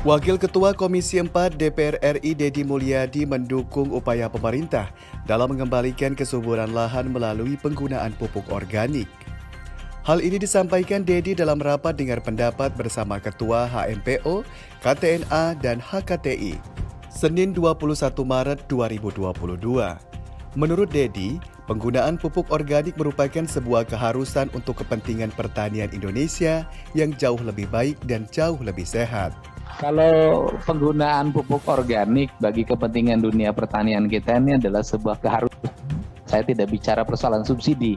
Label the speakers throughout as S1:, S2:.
S1: Wakil Ketua Komisi 4 DPR RI Dedi Mulyadi mendukung upaya pemerintah dalam mengembalikan kesuburan lahan melalui penggunaan pupuk organik. Hal ini disampaikan Dedi dalam rapat dengar pendapat bersama Ketua HMPO, KTNA, dan HKTI, Senin 21 Maret 2022. Menurut Dedi, penggunaan pupuk organik merupakan sebuah keharusan untuk kepentingan pertanian Indonesia yang jauh lebih baik dan jauh lebih sehat.
S2: Kalau penggunaan pupuk organik bagi kepentingan dunia pertanian kita ini adalah sebuah keharusan. Saya tidak bicara persoalan subsidi,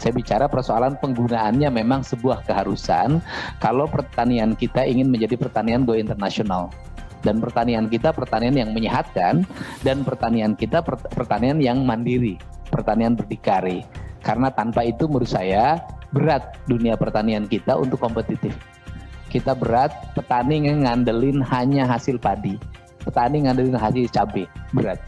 S2: saya bicara persoalan penggunaannya memang sebuah keharusan kalau pertanian kita ingin menjadi pertanian go internasional. Dan pertanian kita pertanian yang menyehatkan dan pertanian kita pertanian yang mandiri, pertanian berdikari. Karena tanpa itu menurut saya berat dunia pertanian kita untuk kompetitif kita berat, petani ngandelin hanya hasil padi. Petani ngandelin hasil cabai, berat.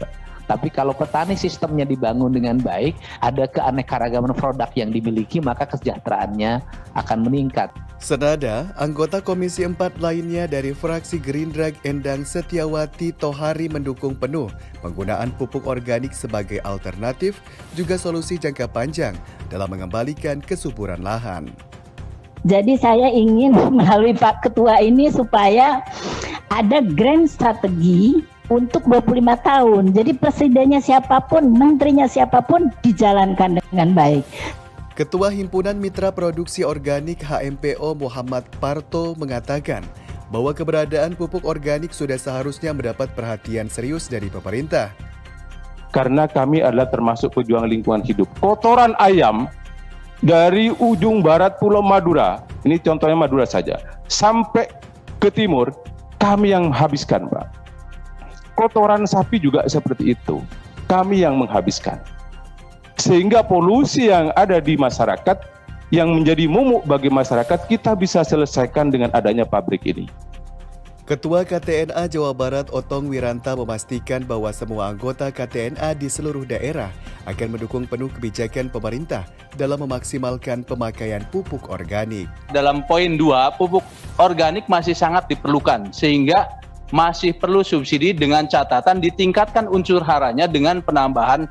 S2: Tapi kalau petani sistemnya dibangun dengan baik, ada keanekaragaman produk yang dimiliki, maka kesejahteraannya akan meningkat.
S1: Senada, anggota Komisi 4 lainnya dari fraksi Gerindra Endang Setiawati Tohari mendukung penuh penggunaan pupuk organik sebagai alternatif juga solusi jangka panjang dalam mengembalikan kesuburan lahan.
S3: Jadi saya ingin melalui Pak Ketua ini supaya ada grand strategi untuk 25 tahun. Jadi presidennya siapa pun, menterinya siapa pun dijalankan dengan baik.
S1: Ketua Himpunan Mitra Produksi Organik HMPO Muhammad Parto mengatakan bahwa keberadaan pupuk organik sudah seharusnya mendapat perhatian serius dari pemerintah.
S4: Karena kami adalah termasuk pejuang lingkungan hidup. Kotoran ayam dari ujung barat Pulau Madura, ini contohnya Madura saja, sampai ke timur, kami yang habiskan, Pak. Kotoran sapi juga seperti itu, kami yang menghabiskan. Sehingga polusi yang ada di masyarakat, yang menjadi momok bagi masyarakat, kita bisa selesaikan dengan adanya pabrik ini.
S1: Ketua KTNA Jawa Barat Otong Wiranta memastikan bahwa semua anggota KTNA di seluruh daerah akan mendukung penuh kebijakan pemerintah dalam memaksimalkan pemakaian pupuk organik.
S5: Dalam poin 2, pupuk organik masih sangat diperlukan sehingga masih perlu subsidi dengan catatan ditingkatkan unsur haranya dengan penambahan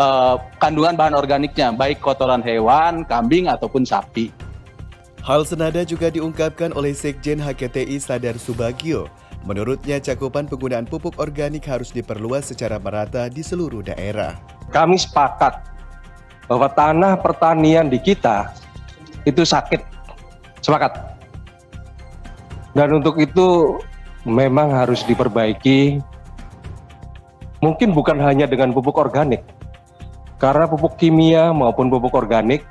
S5: uh, kandungan bahan organiknya baik kotoran hewan, kambing ataupun sapi.
S1: Hal senada juga diungkapkan oleh Sekjen HKTI Sadar Subagio. Menurutnya cakupan penggunaan pupuk organik harus diperluas secara merata di seluruh daerah.
S6: Kami sepakat bahwa tanah pertanian di kita itu sakit. Sepakat. Dan untuk itu memang harus diperbaiki. Mungkin bukan hanya dengan pupuk organik. Karena pupuk kimia maupun pupuk organik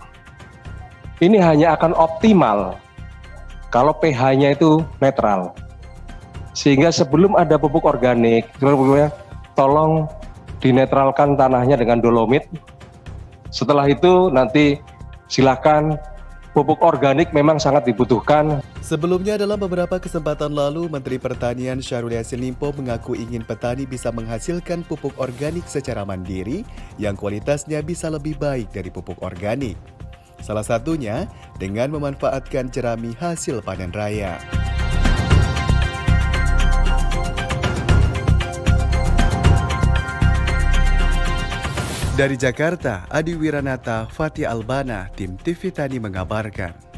S6: ini hanya akan optimal kalau pH-nya itu netral. Sehingga sebelum ada pupuk organik, tolong dinetralkan tanahnya dengan dolomit. Setelah itu nanti silakan pupuk organik memang sangat dibutuhkan.
S1: Sebelumnya dalam beberapa kesempatan lalu, Menteri Pertanian Syahrul Yassin Limpo mengaku ingin petani bisa menghasilkan pupuk organik secara mandiri yang kualitasnya bisa lebih baik dari pupuk organik. Salah satunya dengan memanfaatkan jerami hasil panen raya. Dari Jakarta, Adi Wiranata, Fatih Albana, tim TV Tani mengabarkan.